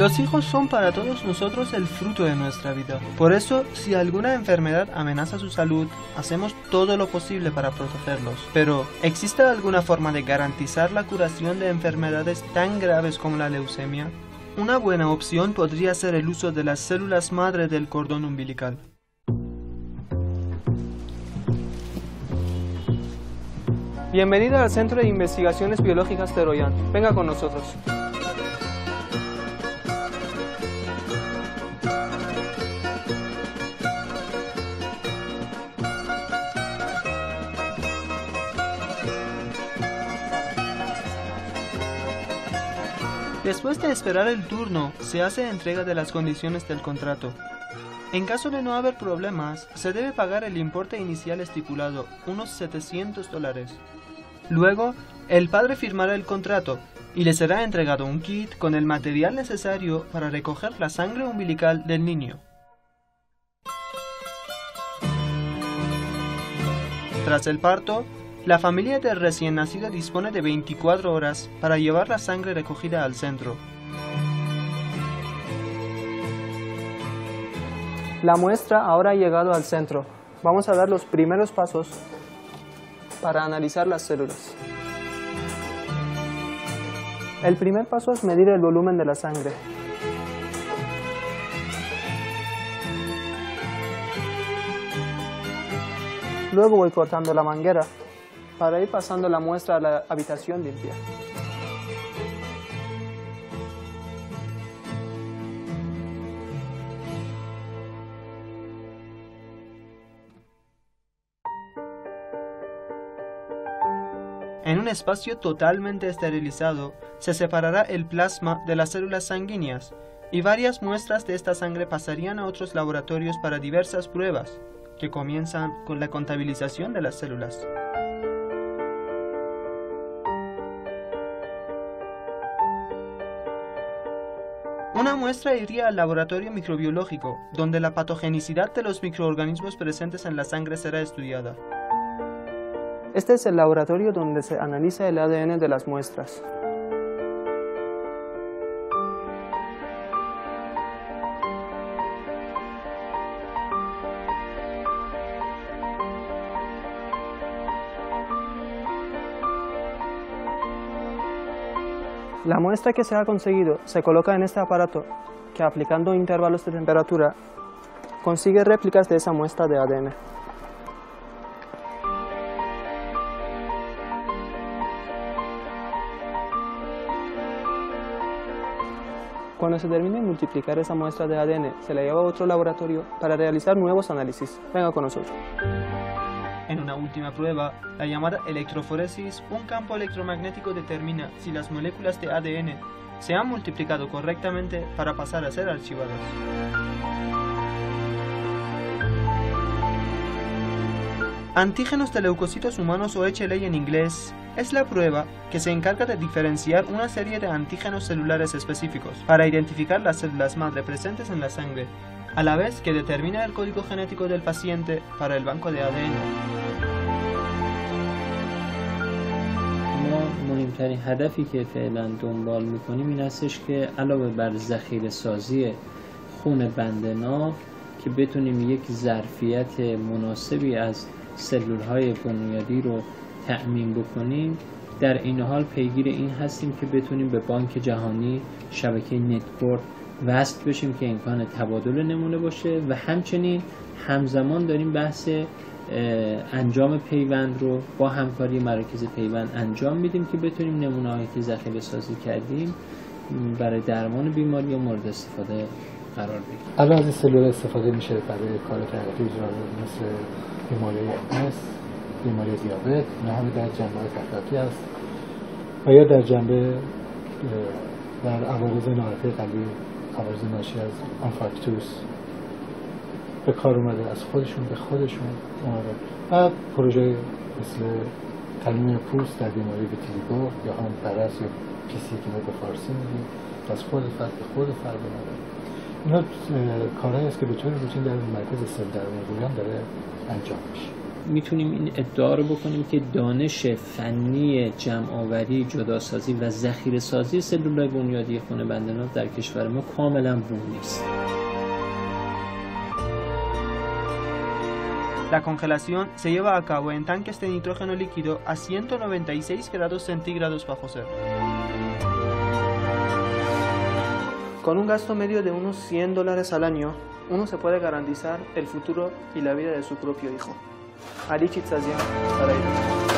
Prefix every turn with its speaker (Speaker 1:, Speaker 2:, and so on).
Speaker 1: Los hijos son para todos nosotros el fruto de nuestra vida. Por eso, si alguna enfermedad amenaza su salud, hacemos todo lo posible para protegerlos. Pero, ¿existe alguna forma de garantizar la curación de enfermedades tan graves como la leucemia? Una buena opción podría ser el uso de las células madre del cordón umbilical. Bienvenida al Centro de Investigaciones Biológicas de Royan. Venga con nosotros. Después de esperar el turno, se hace entrega de las condiciones del contrato. En caso de no haber problemas, se debe pagar el importe inicial estipulado, unos 700 dólares. Luego, el padre firmará el contrato y le será entregado un kit con el material necesario para recoger la sangre umbilical del niño. Tras el parto, la familia del recién nacido dispone de 24 horas para llevar la sangre recogida al centro. La muestra ahora ha llegado al centro. Vamos a dar los primeros pasos para analizar las células. El primer paso es medir el volumen de la sangre. Luego voy cortando la manguera para ir pasando la muestra a la habitación limpia. En un espacio totalmente esterilizado, se separará el plasma de las células sanguíneas y varias muestras de esta sangre pasarían a otros laboratorios para diversas pruebas, que comienzan con la contabilización de las células. Una muestra iría al laboratorio microbiológico, donde la patogenicidad de los microorganismos presentes en la sangre será estudiada. Este es el laboratorio donde se analiza el ADN de las muestras. La muestra que se ha conseguido se coloca en este aparato que aplicando intervalos de temperatura consigue réplicas de esa muestra de ADN. Cuando se termine de multiplicar esa muestra de ADN, se la lleva a otro laboratorio para realizar nuevos análisis. Venga con nosotros. En una última prueba, la llamada electroforesis, un campo electromagnético determina si las moléculas de ADN se han multiplicado correctamente para pasar a ser archivadas. Antígenos de leucocitos humanos o HLA en inglés es la prueba que se encarga de diferenciar una serie de antígenos celulares específicos para identificar las células madre presentes en la sangre, a la vez que determina el código genético del paciente para el banco de ADN.
Speaker 2: مهمترین هدفی که فعلا دنبال می‌کنیم این هستش که علاوه بر ذخیره سازی خون بندناف که بتونیم یک ظرفیت مناسبی از سلول های بنیادی رو تأمین بکنیم در این حال پیگیر این هستیم که بتونیم به بانک جهانی شبکه نتورک وصل بشیم که امکان تبادل نمونه باشه و همچنین همزمان داریم بحث انجام پیوند رو با همکاری مراکز پیوند انجام میدیم که بتونیم نمونه هایی که ذخیره سازی کردیم برای درمان بیماری و مورد استفاده قرار بگیریم
Speaker 3: الان از این سلول استفاده میشه برای کار تحقیقی اجرا مثل بیماری MS بیماری دیابت اینا همه در جنبه تحقیقاتی هست. و یا در جنبه در عوارض ناحقه قلبی عوارض ناشی از آنفارکتوس. به کار اومده از خودشون به خودشون اومده. و پروژه مثل تلمیم پوست در بیماری ویتیلیگو یا هم برس یا کسی که به فارسی میگیم از خود فرد به خود فرد اومده. اینا کارهایی است که به طور روتین در مرکز سل در رویان داره انجام میشه.
Speaker 2: می‌تونیم این ادعا رو بکنیم که دانش فنی جمع آوری جداسازی و ذخیره سازی سلولای بنیادی خون بندنا در کشور ما کاملا بوم نیست.
Speaker 1: La congelación se lleva a cabo en tanques de nitrógeno líquido a 196 grados centígrados bajo cero. Con un gasto medio de unos 100 dólares al año, uno se puede garantizar el futuro y la vida de su propio hijo. Ali para